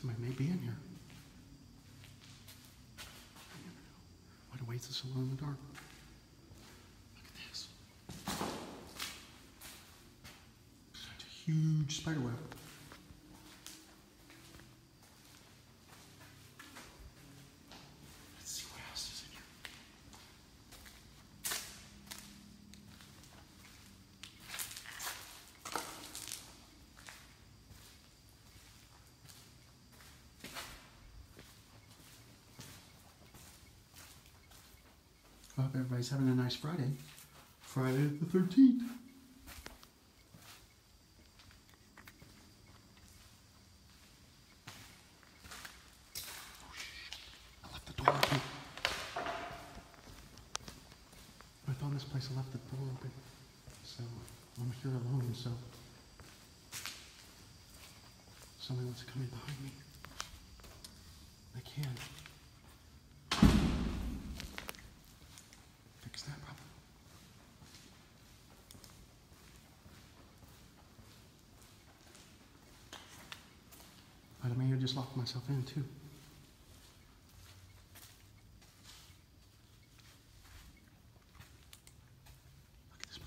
Somebody may be in here. I never know. What awaits us alone in the dark? Look at this. Such a huge spider web. Let's see what else is in here. I hope everybody's having a nice Friday. Friday the 13th. Oh. I left the door open. I found this place, I left the door open. So I'm here alone, so somebody wants to come in behind me. I can. Fix that problem. But I may have just locked myself in too. This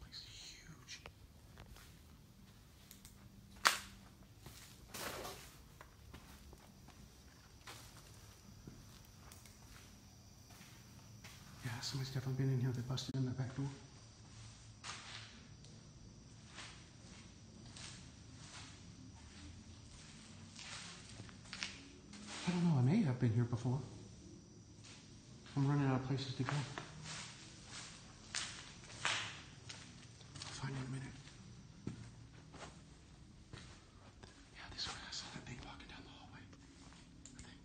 place is huge. Yeah, somebody's definitely been in here. They busted in the back door. I don't know. I may have been here before. I'm running out of places to go. I'll find you in a minute. Yeah, this. I saw that thing walking down the hallway. I think.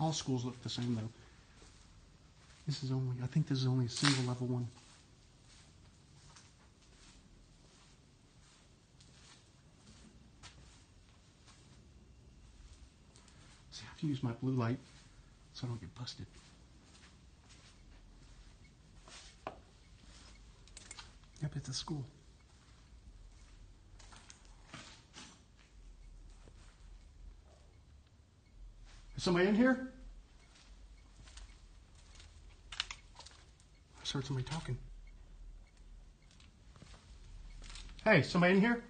All schools look the same though. This is only, I think this is only a single level one. To use my blue light so I don't get busted. Yep, it's a school. Is somebody in here? I heard somebody talking. Hey, somebody in here?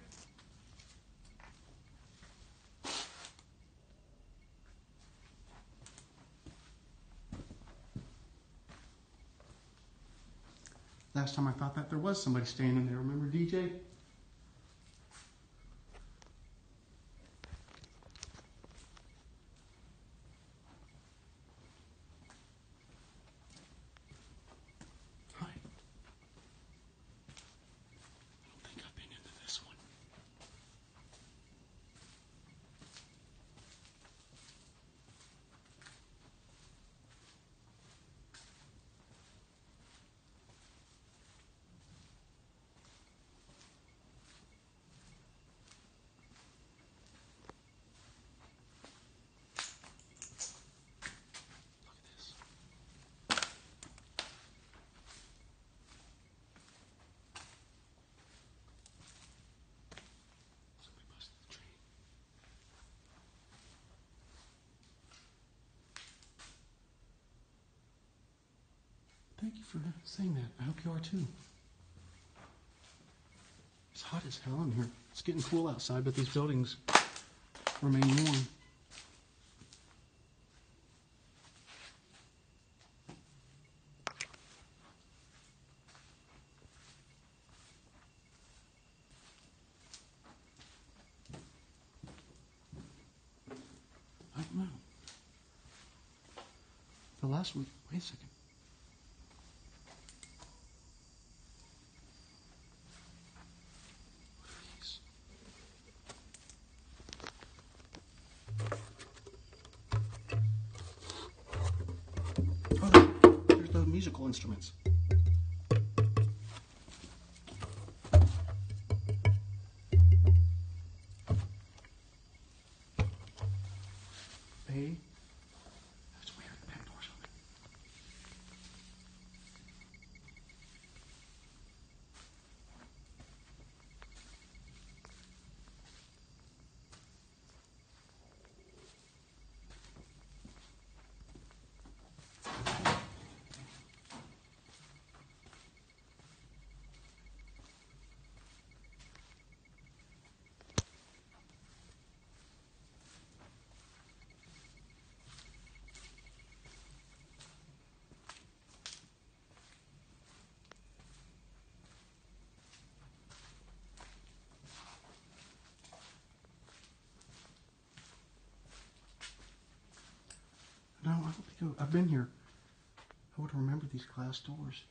Last time I thought that there was somebody standing there. Remember DJ? Hi. I don't think I've been into this one. Look at this. Somebody busted the train. Thank you for saying that. I hope you are too. It's hot as hell in here. It's getting cool outside, but these buildings remain warm. I don't know. The last one, wait a second. Instruments. Hey, that's weird. Back door. I've been here. I would remember these glass doors.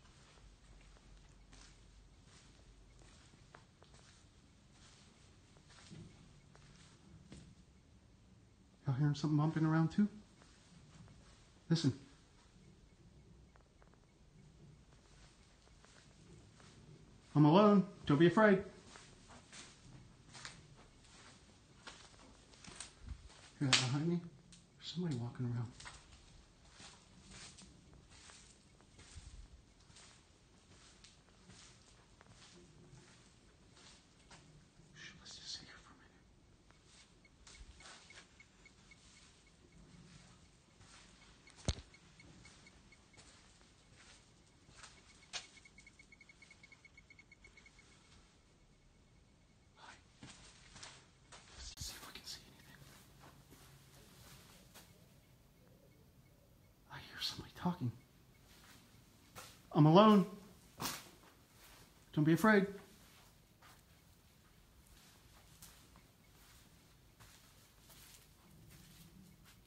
Y'all hearing something bumping around too? Listen. I'm alone. Don't be afraid. Hear that behind me? There's somebody walking around. Shh, let's just sit here for a minute. Hi. Let's see if we can see anything. I hear somebody talking. I'm alone. Don't be afraid.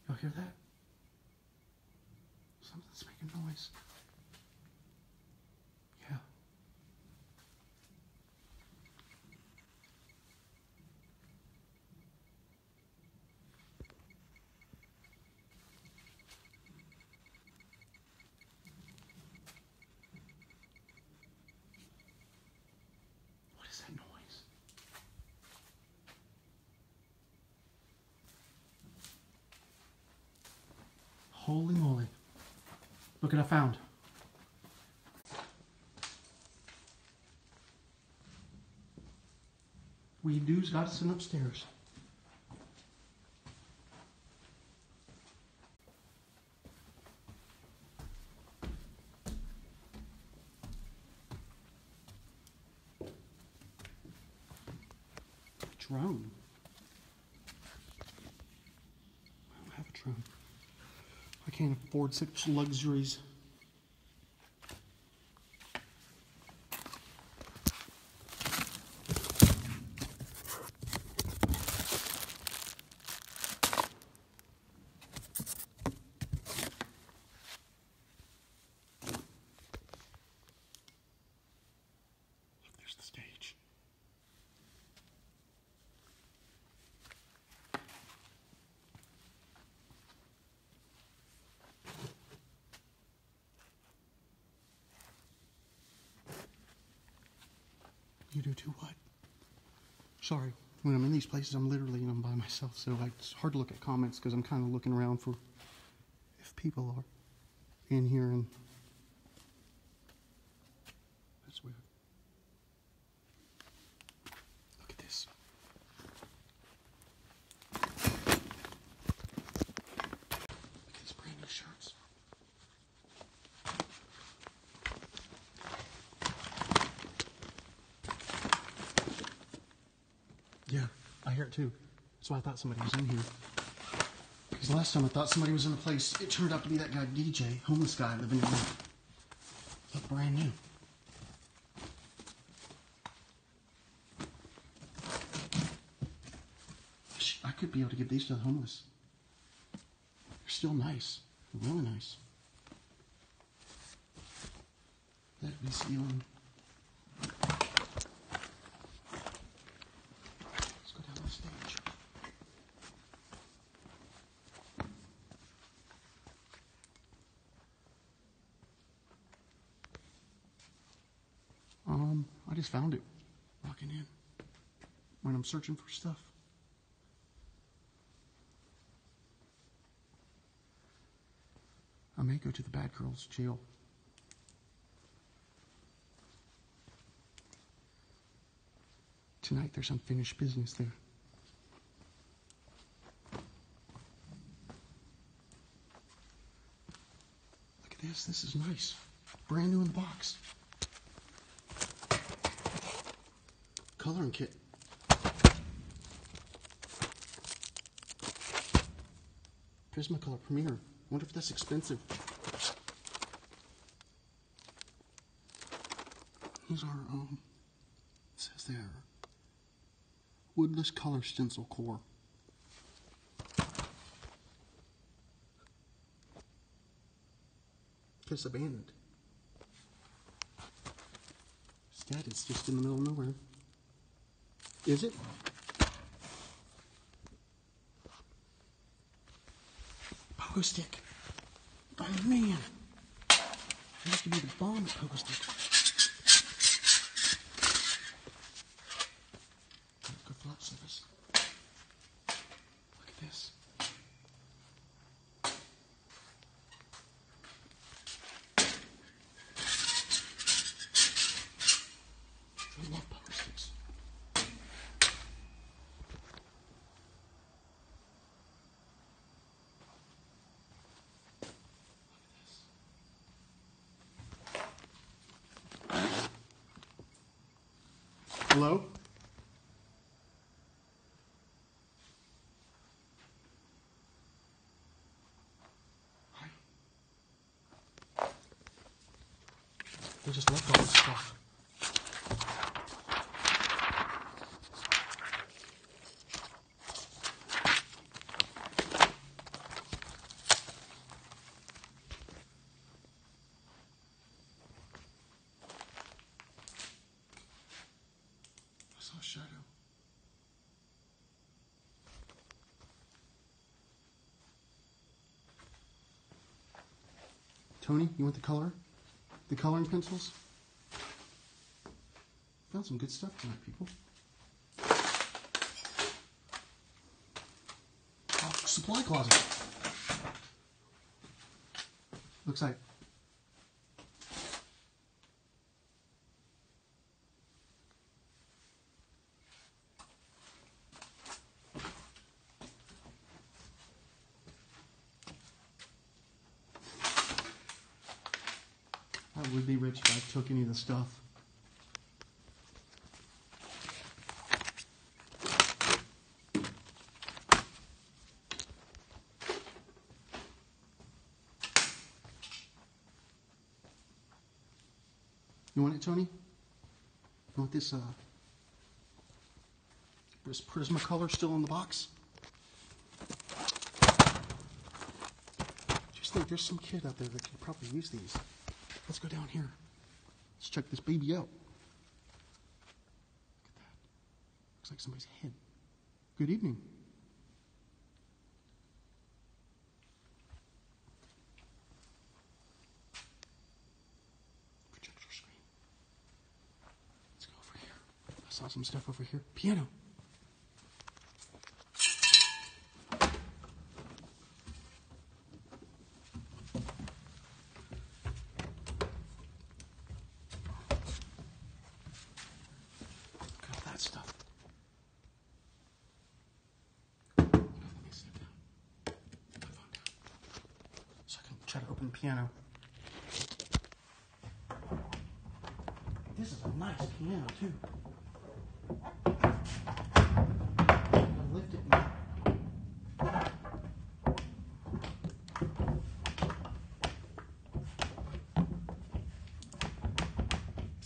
Y'all hear that? Something's making noise. Yeah. What is that noise? Holy moly. What I found. We us in upstairs. Drone. I don't have a drone. I such luxuries. Look, there's the stage. You do too what? Sorry, when I'm in these places, I'm literally and I'm by myself, so it's hard to look at comments because I'm kind of looking around for if people are in here and that's weird. Look at this. Look at these brand new shirts. Yeah, I hear it too. That's why I thought somebody was in here. Because last time I thought somebody was in the place, it turned out to be that guy DJ, homeless guy living in there. Look brand new. I could be able to give these to the homeless. They're still nice. They're really nice. That we stealing. Let's go down the stage. Um, I just found it. Walking in. When I'm searching for stuff. I may go to the bad girls' jail. Tonight there's unfinished business there. Look at this. This is nice. Brand new in the box. Coloring kit. Prismacolor Premier. Wonder if that's expensive. These are, um, it says there, woodless color stencil core. Kiss abandoned. Dead. It's just in the middle of nowhere. Is it? Pogo stick. Oh man. It used to be the bomb Pogo stick. Good flat surface. Look at this. I love pogo sticks. Hello? Hi. They just left all this stuff. Shadow. Tony, you want the color? The coloring pencils? Found some good stuff tonight, people. Oh, supply closet. Looks like would be rich if I took any of the stuff. You want it, Tony? You want this, uh, this Prismacolor still in the box? Just think there's some kid out there that could probably use these. Let's go down here. Let's check this baby out. Look at that. Looks like somebody's head. Good evening. Projector screen. Let's go over here. I saw some stuff over here. Piano. Look at all that stuff. Let me sit down. Put my phone down. So I can try to open the piano. This is a nice piano too. I lift it and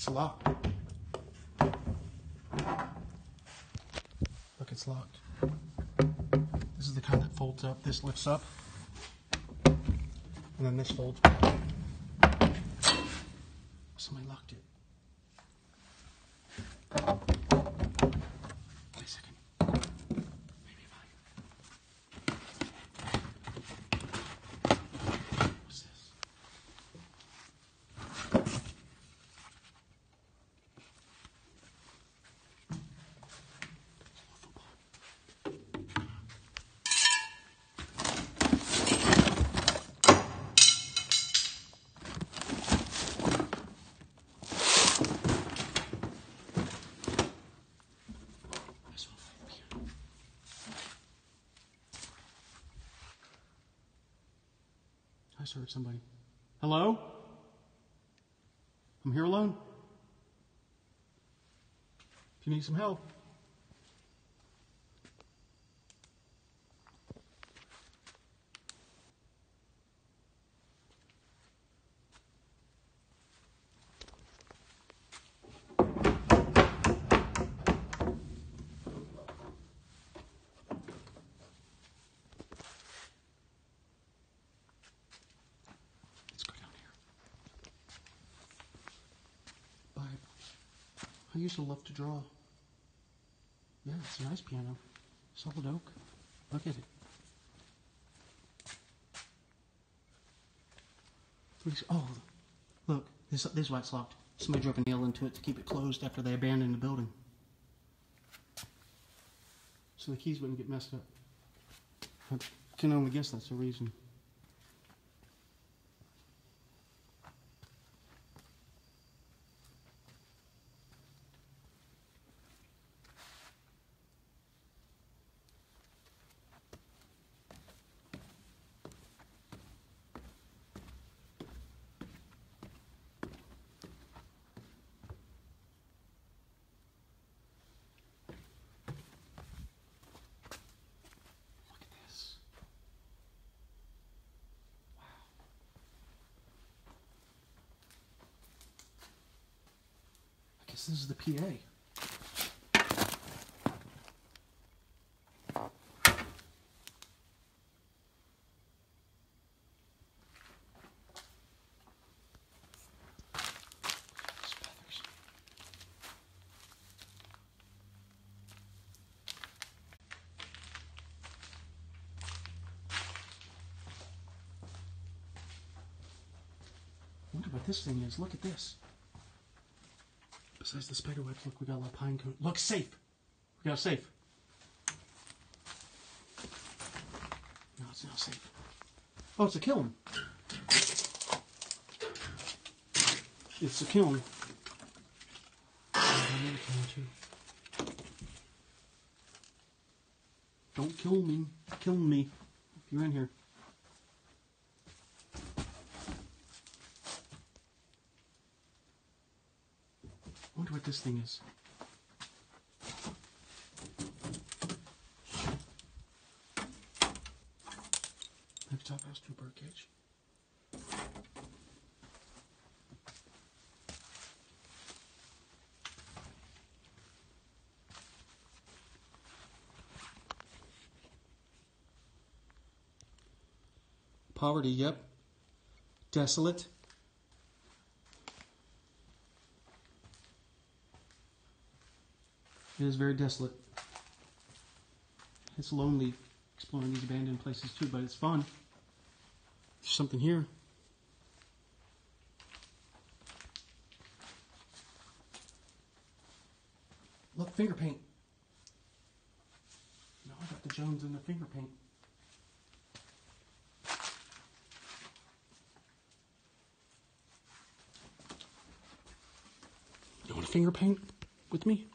It's locked. Look, it's locked. This is the kind that folds up. This lifts up. And then this folds. Somebody locked it. Wait a second. Maybe if I. What's this? Football. This one over here. I just somebody. Hello? I'm here alone. If you need some help. I used to love to draw. Yeah, it's a nice piano. Solid oak. Look at it. Oh, look. This, this is why it's locked. Somebody drove a nail into it to keep it closed after they abandoned the building. So the keys wouldn't get messed up. I can only guess that's the reason. Guess this PA. Wonder what this thing is. Look at this. Besides the spider webs, look, we got a little pine cone. Look, safe. We got a safe. No, it's not safe. Oh, it's a kiln. It's a kiln. Don't kill me. Kill me if you're in here. I wonder what this thing is. Maybe top house to a bird. Poverty, yep. Desolate. It is very desolate. It's lonely exploring these abandoned places too, but it's fun. There's something here. Look, finger paint. No, I got the Jones and the finger paint. You want a finger paint with me?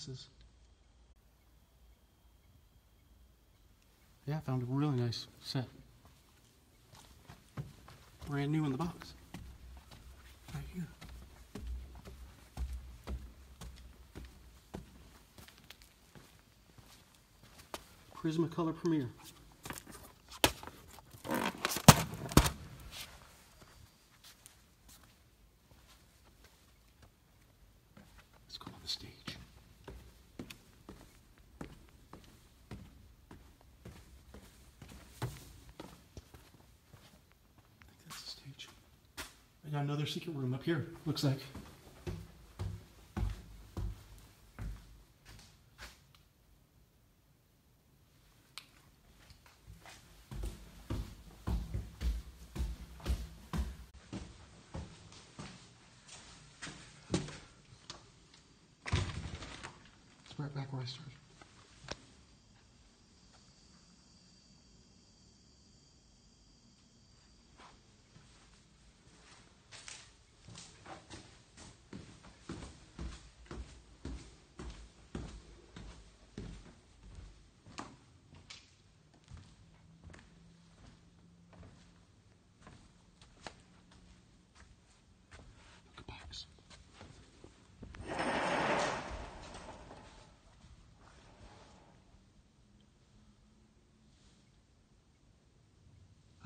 Fluoresces. Yeah, I found a really nice set. Brand new in the box. Right here. Prismacolor Premiere. Let's go on the stage. I think that's the stage. I got another secret room up here, looks like. It's right back where I started.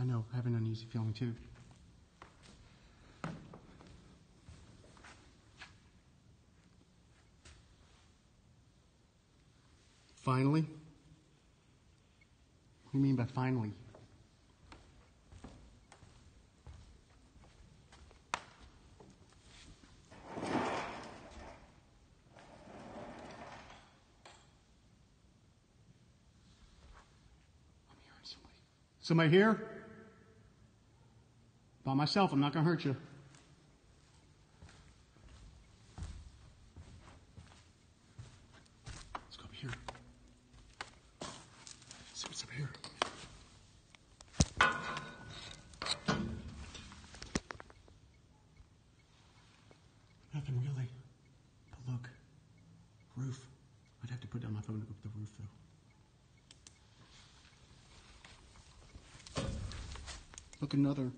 Myself. I have an uneasy feeling too. Finally? What do you mean by finally? Somebody here? By myself, I'm not going to hurt you. Let's go over here. See what's up here. Nothing really. But look, roof. I'd have to put down my phone to look at the roof, though. Look, another.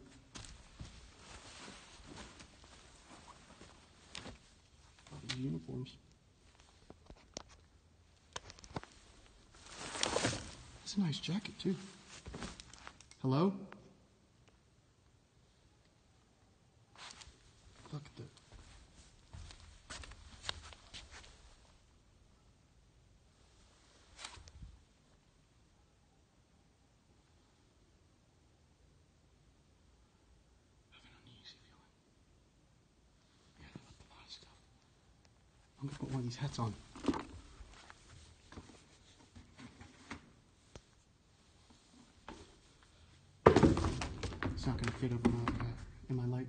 All these uniforms. A nice jacket, too. Hello? Look at stuff. I'm gonna put one of these hats on. It's not gonna fit over my uh, in my light.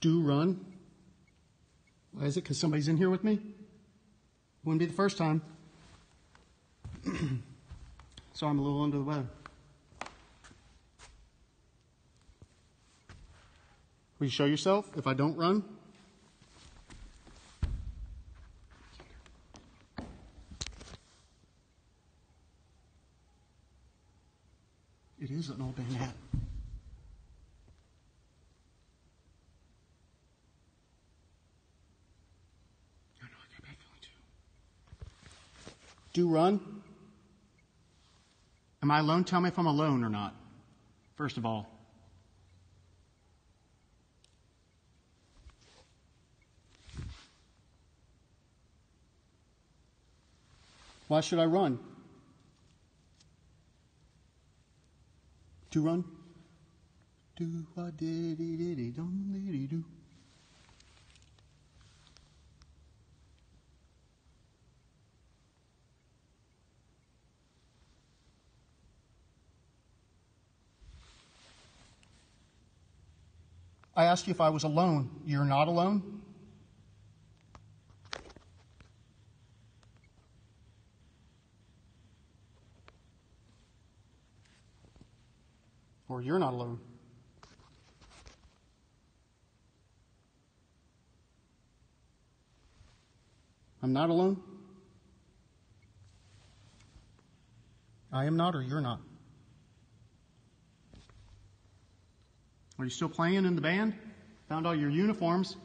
Do run. Why is it? Because somebody's in here with me? Wouldn't be the first time. so I'm a little under the weather. Will you show yourself if I don't run? It is an old band hat. I know, I got a bad feeling too. Do run. Am I alone? Tell me if I'm alone or not. First of all. Why should I run? To run? Do what diddy diddy dum diddy do. I asked you if I was alone. You're not alone? Or you're not alone. I'm not alone? I am not, or you're not? Are you still playing in the band? Found all your uniforms.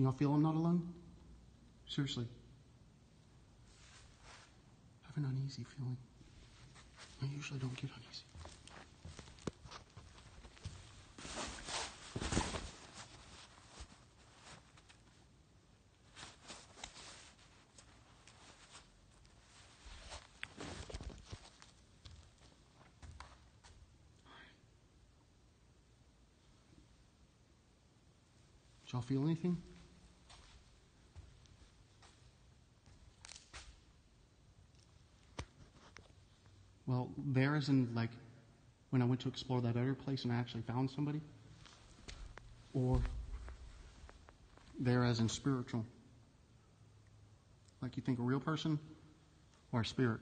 Can y'all feel I'm not alone? Seriously. I have an uneasy feeling. I usually don't get uneasy. Y'all feel anything? There like when I went to explore that other place and I actually found somebody? Or there as in spiritual? Like you think a real person or a spirit?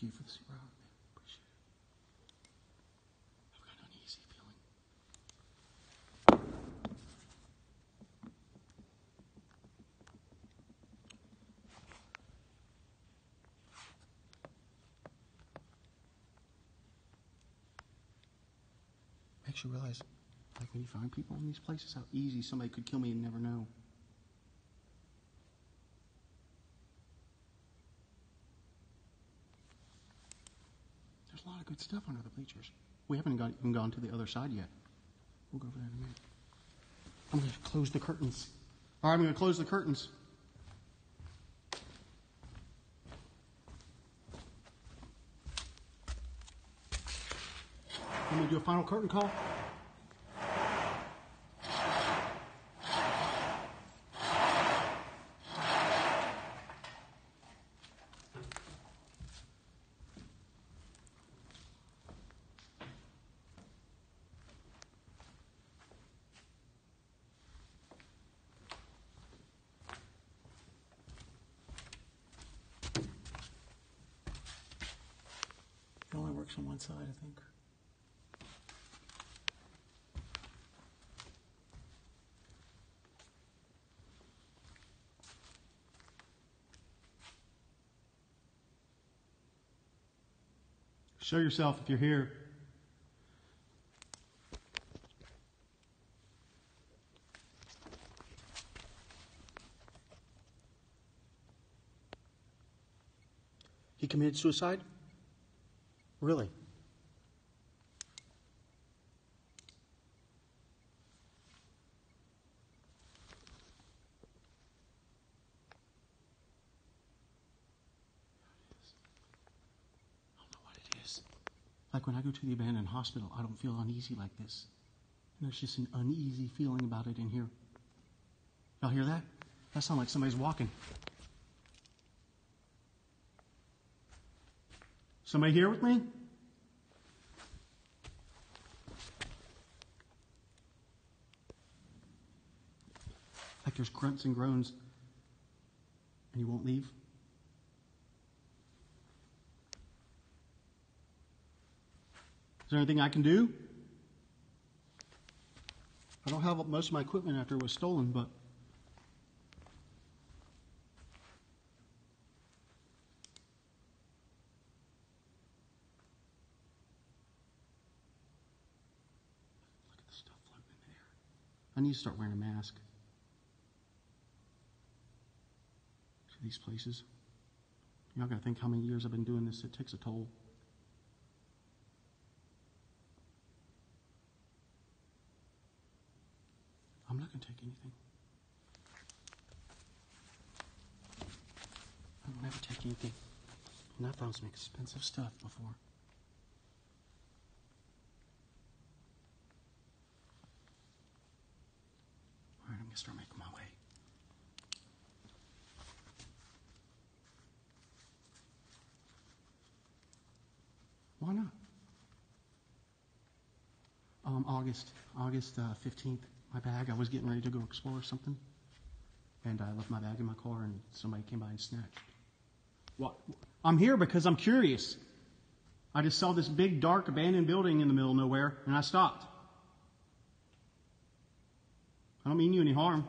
Thank you for the super hug. Appreciate it. I've got an uneasy feeling. Makes you realize, like when you find people in these places, how easy somebody could kill me and never know. There's a lot of good stuff under the bleachers. We haven't got, even gone to the other side yet. We'll go over there in a minute. I'm going to close the curtains. All right, I'm going to close the curtains. Do a final curtain call. It only works on one side, I think. Show yourself if you're here. He committed suicide? Really? I don't know what it is. Like when I to the abandoned hospital, I don't feel uneasy like this. And there's just an uneasy feeling about it in here. Y'all hear that? That sounds like somebody's walking. Somebody here with me? Like there's grunts and groans, and you won't leave? There anything I can do? I don't have most of my equipment after it was stolen, but. Look at the stuff floating in the air. I need to start wearing a mask. To these places. Not going to think how many years I've been doing this. It takes a toll. I'm not going to take anything. I don't ever take anything. And I some expensive stuff before. All right, I'm going to start making my way. Why not? Um, August, August uh, 15th, my bag. I was getting ready to go explore something, and I left my bag in my car, and somebody came by and snatched. What? I'm here because I'm curious. I just saw this big, dark, abandoned building in the middle of nowhere, and I stopped. I don't mean you any harm.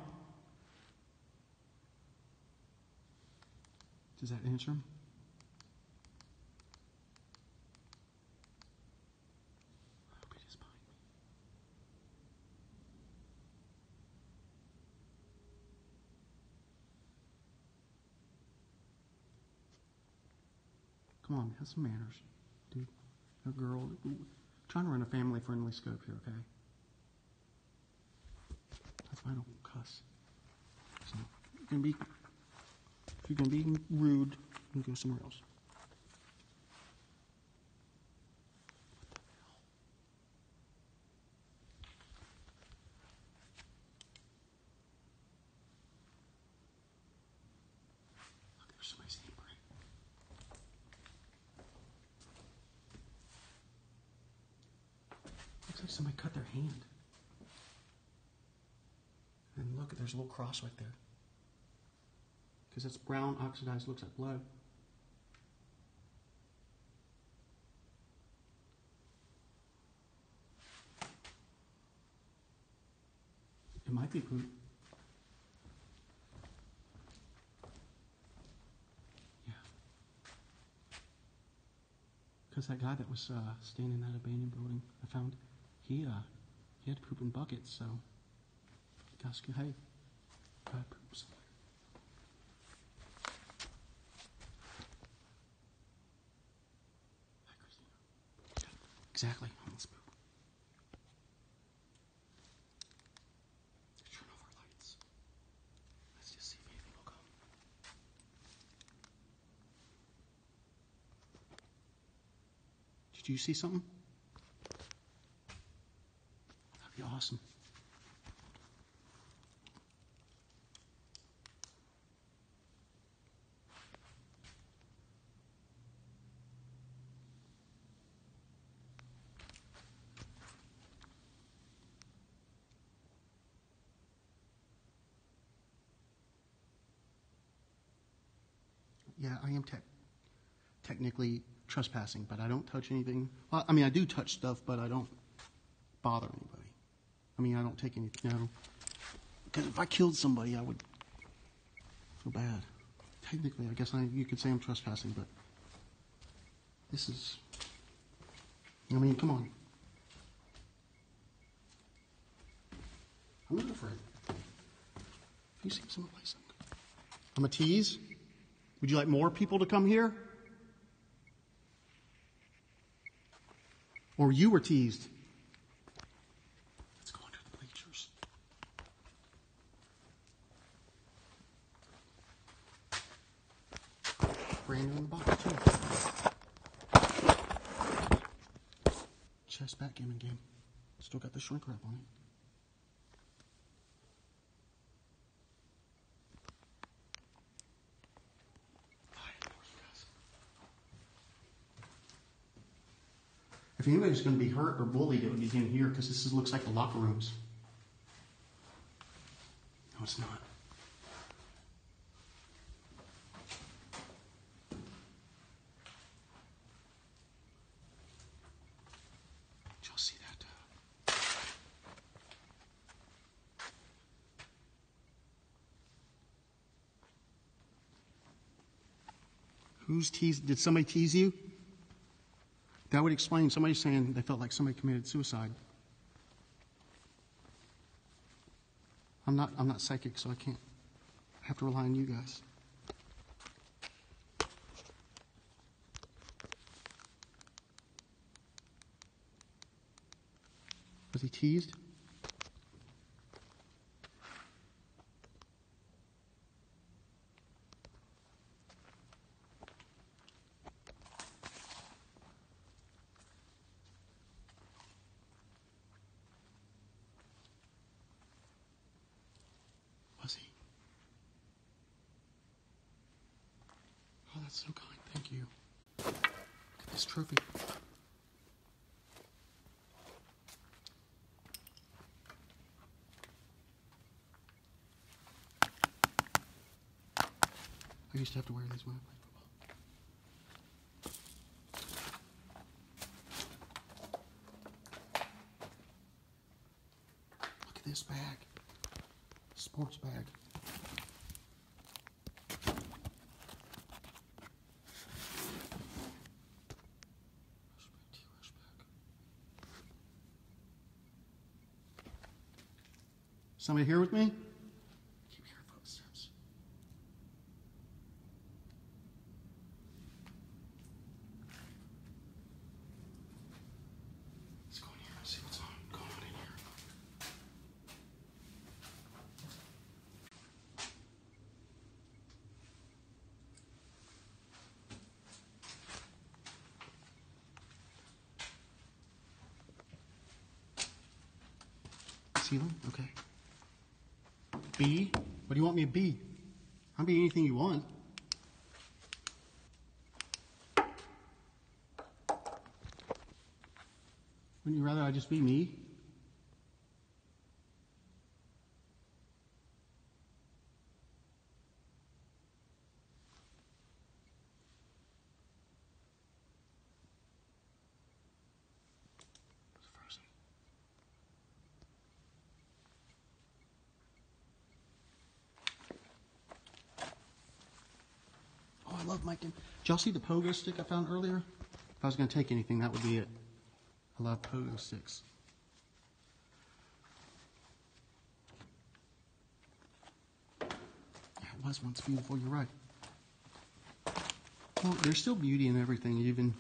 Does that answer Come on, have some manners, dude. A girl. I'm trying to run a family-friendly scope here, okay? That's why I don't cuss. So, you can be, if you can be rude, you can go somewhere else. Cross right there. Because it's brown, oxidized, looks like blood. It might be poop. Yeah. Because that guy that was uh, staying in that abandoned building, I found, he uh, he had poop in buckets. So, guys, hey, Hi, Christina. Yeah, exactly. Let's poop. Let's turn off our lights. Let's just see if anything will come. Did you see something? That'd be awesome. Yeah, I am tech technically trespassing, but I don't touch anything. I mean, I do touch stuff, but I don't bother anybody. I mean, I don't take anything. No, because if I killed somebody, I would feel bad. Technically, I guess I, you could say I'm trespassing, but this is. I mean, come on. I'm not afraid. You see someone play something. I'm a tease. Would you like more people to come here? Or you were teased? Let's go under the bleachers. Brand new in the box, too. Chess backgammon game. Still got the shrink wrap on it. If anybody's going to be hurt or bullied, it would be in here because this is, looks like the locker rooms. No, it's not. Who's teased? Did somebody tease you? That would explain somebody saying they felt like somebody committed suicide. I'm not I'm not psychic, so I can't I have to rely on you guys. Was he teased? Was he? Oh, that's so kind. Thank you. Look at this trophy. I used to have to wear these when I played football. Look at this bag. Sports bag. Somebody here with me? Keep hearing footsteps. Let's go in here and see what's on, going on in here. ceiling? Okay. B? What do you want me to be? I'll be anything you want. Wouldn't you rather I just be me? Oh, I love Mike. Did y'all see the pogo stick I found earlier? If I was going to take anything, that would be it. Love sticks. Yeah, it was once beautiful. You're right. Well, there's still beauty in everything, even.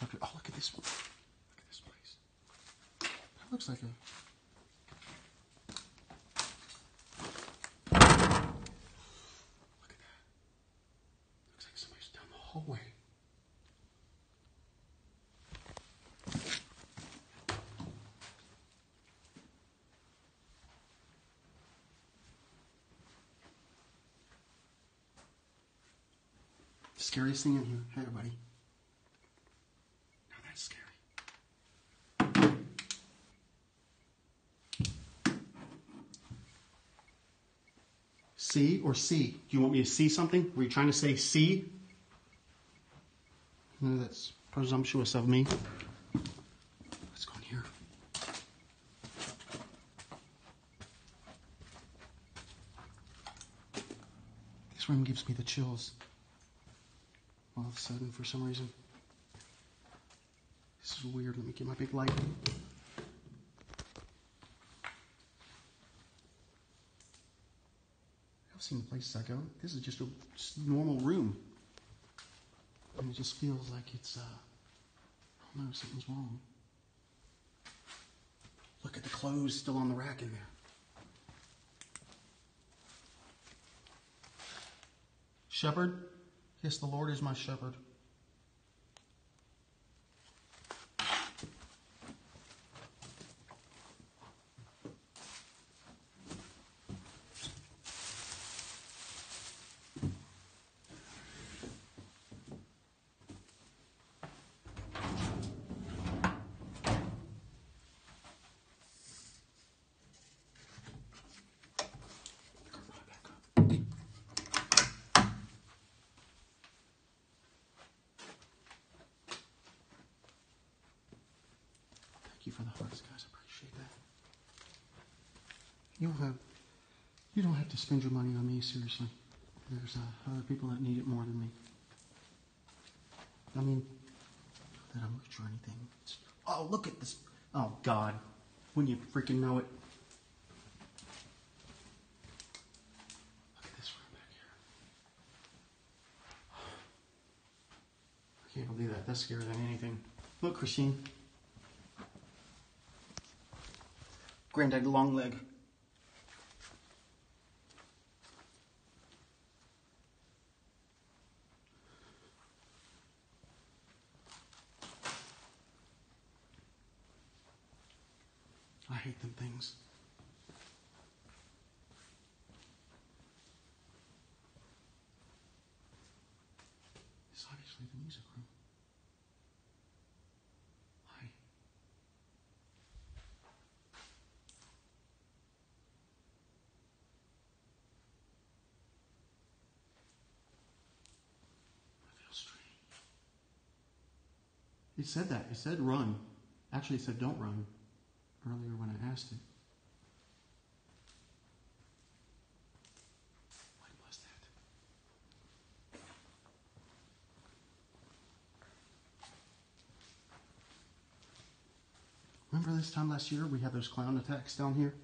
After, oh, look at this one. Look at this place. That looks like a. Look at that. Looks like somebody's down the hallway. Scariest thing in here. Hey, everybody. Now that's scary. C or C? Do you want me to see something? Were you trying to say C? No, that's presumptuous of me. Let's go in here. This room gives me the chills. All of a sudden, for some reason. This is weird. Let me get my big light. I've seen the places I go. This is just a just normal room. And it just feels like it's, uh, I don't know, something's wrong. Look at the clothes still on the rack in there. Shepherd? Yes, the Lord is my shepherd. Thank you for the hearts, guys. I appreciate that. You don't have you don't have to spend your money on me, seriously. There's uh, other people that need it more than me. I mean, that I'm rich or anything. It's, oh, look at this. Oh, God. Wouldn't you freaking know it? Look at this room back here. I can't believe that. That's scarier than anything. Look, Christine. Granddad Longleg. Things. It's obviously the music room. Why? I feel strange. It said that. It said run. Actually, it said don't run earlier when I asked it. What was that? Remember this time last year we had those clown attacks down here?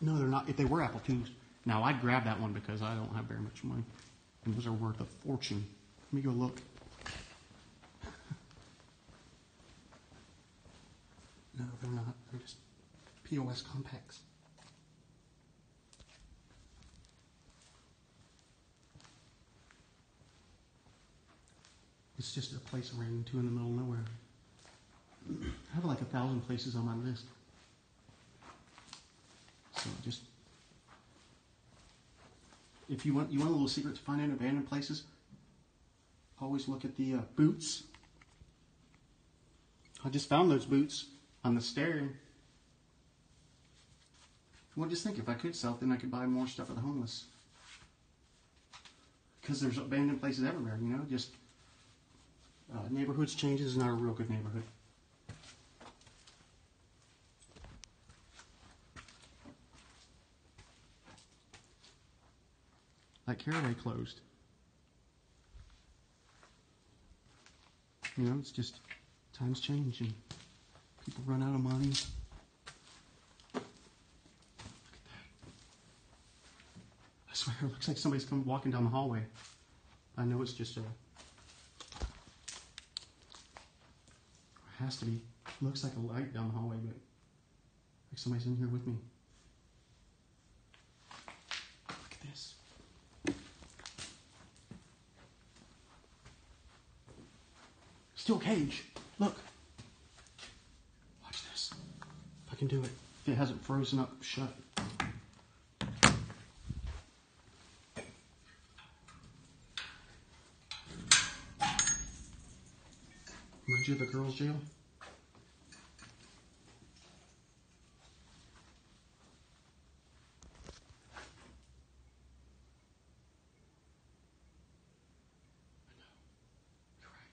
No, they're not. If they were Apple IIs, now I'd grab that one because I don't have very much money, and those are worth a fortune. Let me go look. No, they're not. They're just POS Compaqs. It's just a place I ran into in the middle of nowhere. I have like a thousand places on my list. So just if you want you want a little secret to find finding abandoned places, always look at the uh, boots. I just found those boots on the stair. Well, just think if I could sell then I could buy more stuff for the homeless. Because there's abandoned places everywhere, you know. Just uh, neighborhoods changes is not a real good neighborhood. Like Caraway closed. You know, it's just times change and people run out of money. I swear, it looks like somebody's come walking down the hallway. I know it's just a. Has to be. Looks like a light down the hallway, but like somebody's in here with me. Look at this. Steel cage. Look. Watch this. If I can do it. If it hasn't frozen up shut. Reminds you of the girls' jail? You're right.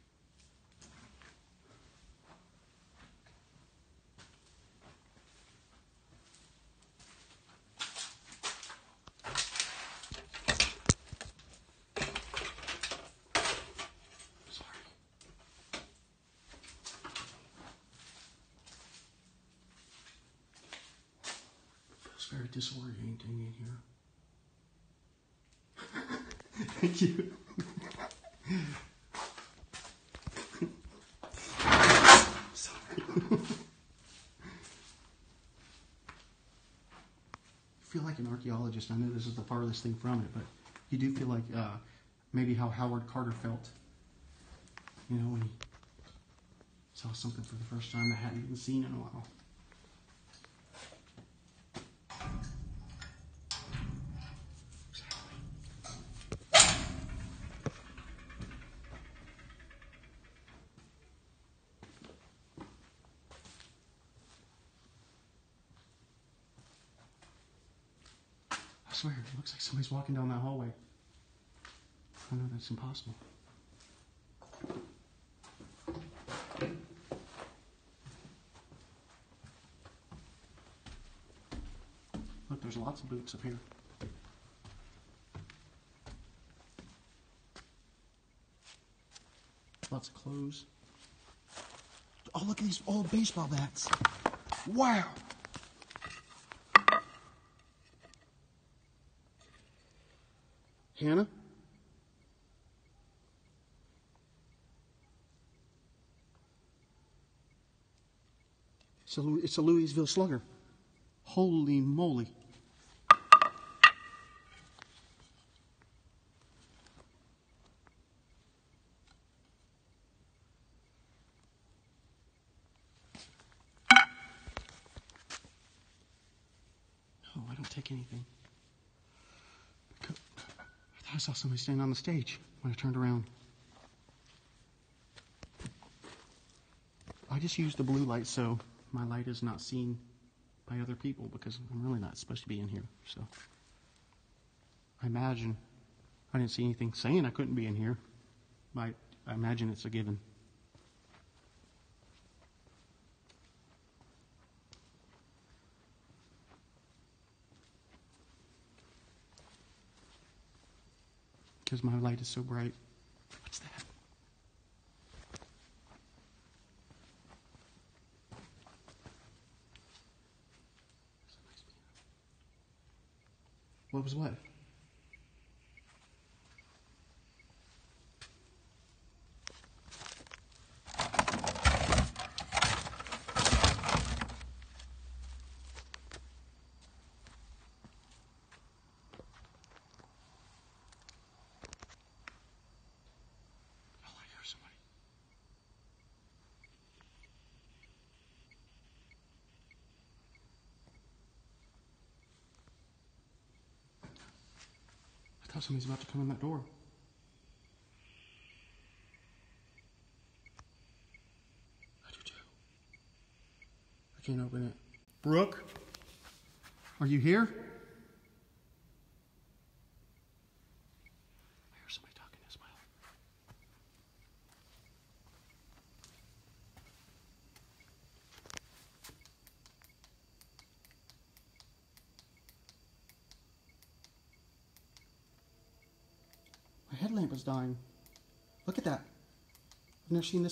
Sorry. Feels very disorienting in here. Thank you. Sorry. Feel like an archaeologist. I know this is the farthest thing from it, but you do feel like uh, maybe how Howard Carter felt. You know, when he saw something for the first time that hadn't been seen in a while. Swear, it looks like somebody's walking down that hallway. I know that's impossible. Look, there's lots of boots up here. Lots of clothes. Oh, look at these old baseball bats. Wow. Hannah? It's a, it's a Louisville slugger. Holy moly. No, I don't take anything. I thought I saw somebody standing on the stage when I turned around. I just used the blue light so my light is not seen by other people because I'm really not supposed to be in here. So I imagine I didn't see anything saying I couldn't be in here. I, I imagine it's a given. Because my light is so bright. What's that? What was what? Somebody's about to come in that door. I do too. I can't open it. Brooke? Are you here? I hear somebody talking as well. My headlamp is dying. Look at that. I've never seen this